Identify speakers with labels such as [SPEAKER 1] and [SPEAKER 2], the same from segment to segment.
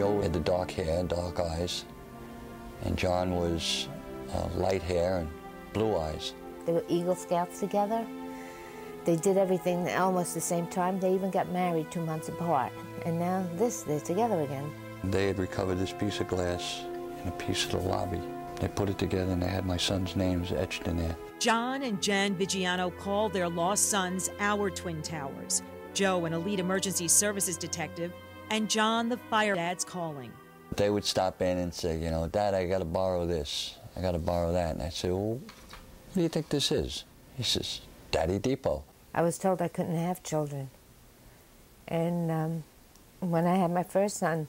[SPEAKER 1] Joe had the dark hair and dark eyes, and John was uh, light hair and blue eyes.
[SPEAKER 2] They were Eagle Scouts together. They did everything almost the same time. They even got married two months apart. And now this, they're together again.
[SPEAKER 1] They had recovered this piece of glass in a piece of the lobby. They put it together and they had my son's names etched in there.
[SPEAKER 3] John and Jan Vigiano called their lost sons our Twin Towers. Joe, an elite emergency services detective, and John, the fire dad's calling.
[SPEAKER 1] They would stop in and say, you know, Dad, I got to borrow this. I got to borrow that. And I'd say, well, what do you think this is? He says, Daddy Depot.
[SPEAKER 2] I was told I couldn't have children. And um, when I had my first son,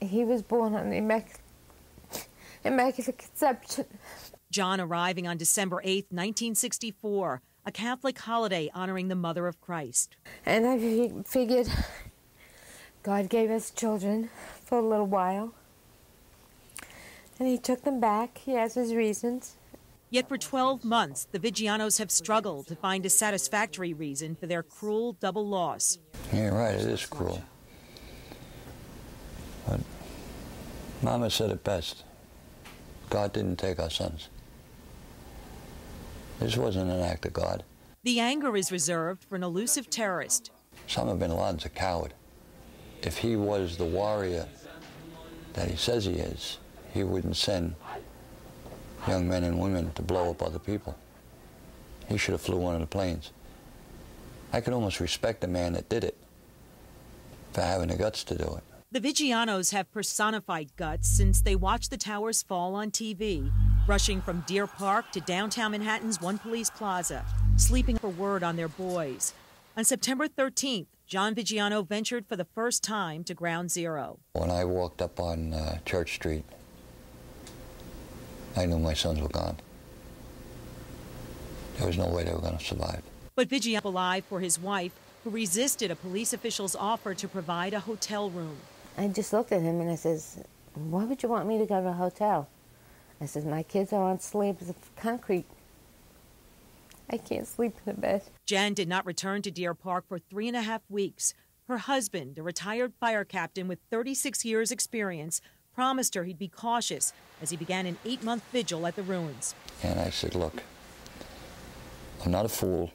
[SPEAKER 2] he was born on the Immaculate, Immaculate Conception.
[SPEAKER 3] John arriving on December 8, 1964, a Catholic holiday honoring the Mother of Christ.
[SPEAKER 2] And I figured God gave us children for a little while. And he took them back. He has his reasons.
[SPEAKER 3] Yet for 12 months, the Vigianos have struggled to find a satisfactory reason for their cruel double loss.
[SPEAKER 1] You're right, it is cruel. But Mama said it best. God didn't take our sons. This wasn't an act of God.
[SPEAKER 3] The anger is reserved for an elusive terrorist.
[SPEAKER 1] Osama bin Laden's a coward. If he was the warrior that he says he is, he wouldn't send young men and women to blow up other people. He should have flew one of the planes. I could almost respect the man that did it for having the guts to do it.
[SPEAKER 3] The Vigianos have personified guts since they watched the towers fall on TV, rushing from Deer Park to downtown Manhattan's One Police Plaza, sleeping for word on their boys. On September 13th, John Vigiano ventured for the first time to Ground Zero.
[SPEAKER 1] When I walked up on uh, Church Street, I knew my sons were gone. There was no way they were going to survive.
[SPEAKER 3] But Vigiano alive for his wife, who resisted a police official's offer to provide a hotel room.
[SPEAKER 2] I just looked at him and I says, why would you want me to go to a hotel? I says, my kids are on slabs of concrete. I can't sleep in the bed.
[SPEAKER 3] Jan did not return to Deer Park for three and a half weeks. Her husband, a retired fire captain with 36 years' experience, promised her he'd be cautious as he began an eight month vigil at the ruins.
[SPEAKER 1] And I said, Look, I'm not a fool.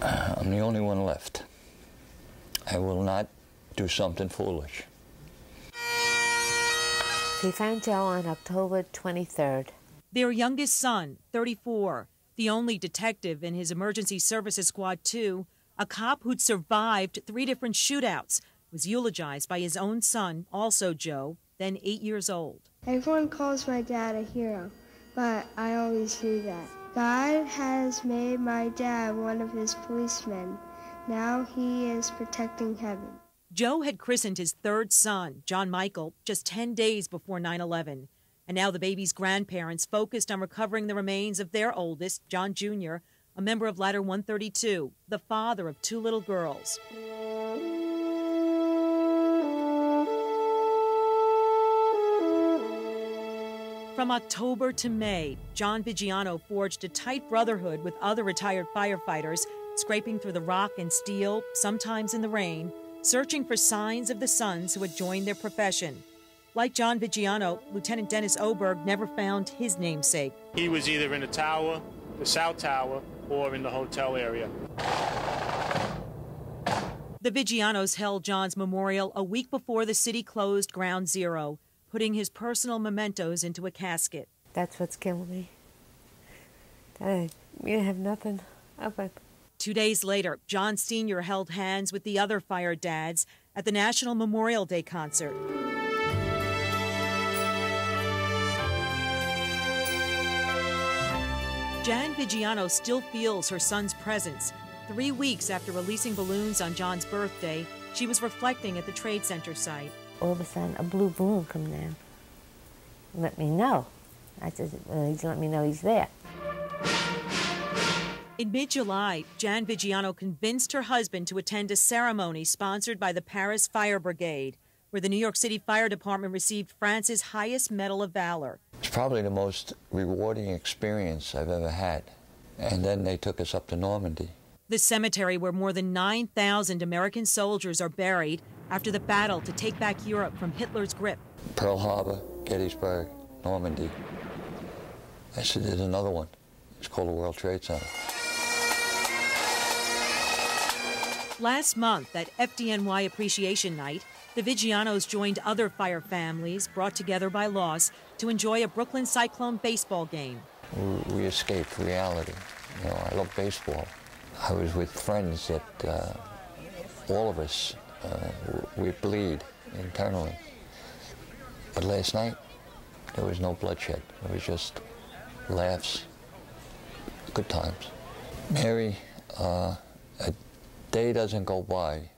[SPEAKER 1] Uh, I'm the only one left. I will not do something foolish.
[SPEAKER 2] He found Joe on October 23rd.
[SPEAKER 3] Their youngest son, 34, the only detective in his emergency services squad 2, a cop who'd survived three different shootouts, was eulogized by his own son, also Joe, then eight years old.
[SPEAKER 4] Everyone calls my dad a hero, but I always knew that. God has made my dad one of his policemen. Now he is protecting heaven.
[SPEAKER 3] Joe had christened his third son, John Michael, just 10 days before 9 11. And now the baby's grandparents focused on recovering the remains of their oldest, John Jr., a member of Ladder 132, the father of two little girls. From October to May, John Vigiano forged a tight brotherhood with other retired firefighters, scraping through the rock and steel, sometimes in the rain, searching for signs of the sons who had joined their profession. Like John Vigiano, Lieutenant Dennis Oberg never found his namesake.
[SPEAKER 5] He was either in the tower, the South Tower, or in the hotel area.
[SPEAKER 3] The Vigianos held John's memorial a week before the city closed Ground Zero, putting his personal mementos into a casket.
[SPEAKER 2] That's what's killing me. I, we have nothing of it.
[SPEAKER 3] Two days later, John Sr. held hands with the other fire dads at the National Memorial Day concert. Jan Vigiano still feels her son's presence. Three weeks after releasing balloons on John's birthday, she was reflecting at the Trade Center site.
[SPEAKER 2] All of a sudden, a blue balloon come down. Let me know. I said, well, he's let me know he's there.
[SPEAKER 3] In mid July, Jan Vigiano convinced her husband to attend a ceremony sponsored by the Paris Fire Brigade, where the New York City Fire Department received France's highest Medal of Valor.
[SPEAKER 1] It's probably the most rewarding experience I've ever had. And then they took us up to Normandy.
[SPEAKER 3] the cemetery where more than 9,000 American soldiers are buried after the battle to take back Europe from Hitler's grip.
[SPEAKER 1] Pearl Harbor, Gettysburg, Normandy. I said, there's another one. It's called the World Trade Center.
[SPEAKER 3] Last month at FDNY Appreciation Night, the Vigianos joined other fire families brought together by loss to enjoy a Brooklyn Cyclone baseball game.
[SPEAKER 1] We, we escaped reality. You know, I love baseball. I was with friends that uh, all of us, uh, we bleed internally. But last night, there was no bloodshed. It was just laughs, good times. Mary, uh, day doesn't go by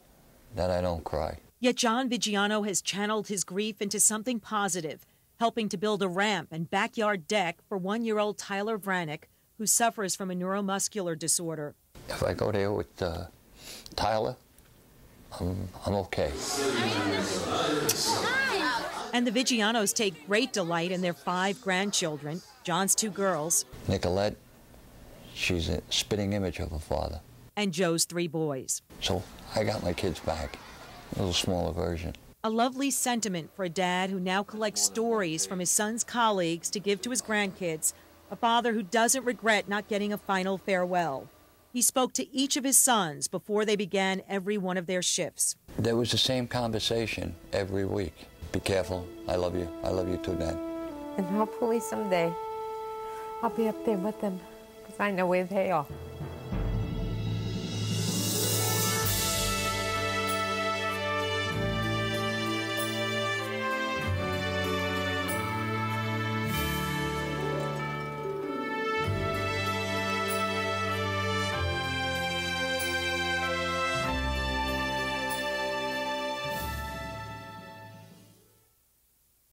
[SPEAKER 1] that I don't cry.
[SPEAKER 3] Yet John Vigiano has channeled his grief into something positive, helping to build a ramp and backyard deck for one year old Tyler Vranick, who suffers from a neuromuscular disorder.
[SPEAKER 1] If I go there with uh, Tyler, I'm, I'm okay.
[SPEAKER 3] And the Vigianos take great delight in their five grandchildren, John's two girls,
[SPEAKER 1] Nicolette, she's a spitting image of her father.
[SPEAKER 3] And Joe's three boys.
[SPEAKER 1] So I got my kids back, a little smaller version.
[SPEAKER 3] A lovely sentiment for a dad who now collects stories from his son's colleagues to give to his grandkids, a father who doesn't regret not getting a final farewell. He spoke to each of his sons before they began every one of their shifts.
[SPEAKER 1] There was the same conversation every week. Be careful. I love you. I love you too, Dad.
[SPEAKER 2] And hopefully someday I'll be up there with them because I know where they are.